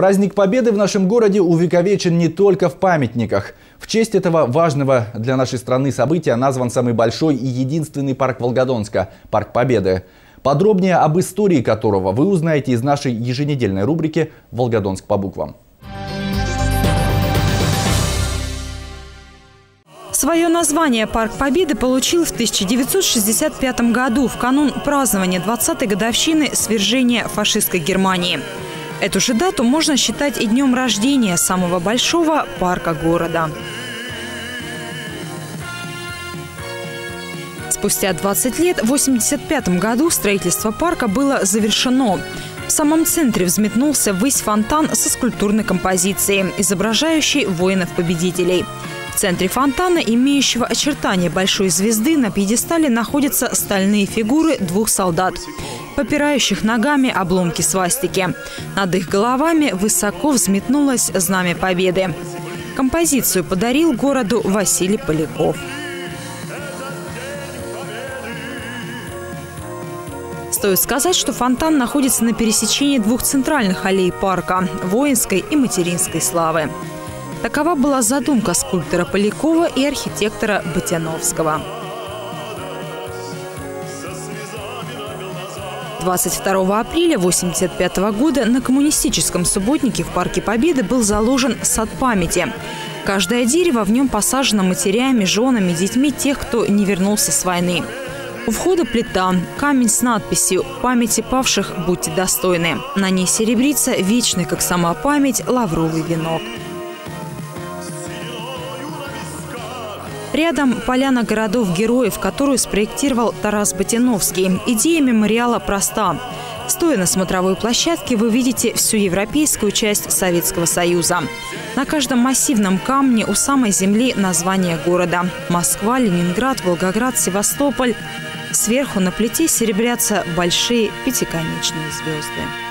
Праздник Победы в нашем городе увековечен не только в памятниках. В честь этого важного для нашей страны события назван самый большой и единственный парк Волгодонска – Парк Победы. Подробнее об истории которого вы узнаете из нашей еженедельной рубрики «Волгодонск по буквам». Свое название Парк Победы получил в 1965 году в канун празднования 20-й годовщины свержения фашистской Германии. Эту же дату можно считать и днем рождения самого большого парка города. Спустя 20 лет, в 1985 году, строительство парка было завершено. В самом центре взметнулся ввысь фонтан со скульптурной композицией, изображающей воинов-победителей – в центре фонтана, имеющего очертания большой звезды, на пьедестале находятся стальные фигуры двух солдат, попирающих ногами обломки свастики. Над их головами высоко взметнулось знамя победы. Композицию подарил городу Василий Поляков. Стоит сказать, что фонтан находится на пересечении двух центральных аллей парка – воинской и материнской славы. Такова была задумка скульптора Полякова и архитектора Ботяновского. 22 апреля 1985 года на коммунистическом субботнике в Парке Победы был заложен сад памяти. Каждое дерево в нем посажено матерями, женами, детьми тех, кто не вернулся с войны. У входа плита, камень с надписью «Памяти павших будьте достойны». На ней серебрится вечный, как сама память, лавровый венок. Рядом поляна городов-героев, которую спроектировал Тарас Ботиновский. Идея мемориала проста. Стоя на смотровой площадке, вы видите всю европейскую часть Советского Союза. На каждом массивном камне у самой земли название города. Москва, Ленинград, Волгоград, Севастополь. Сверху на плите серебрятся большие пятиконечные звезды.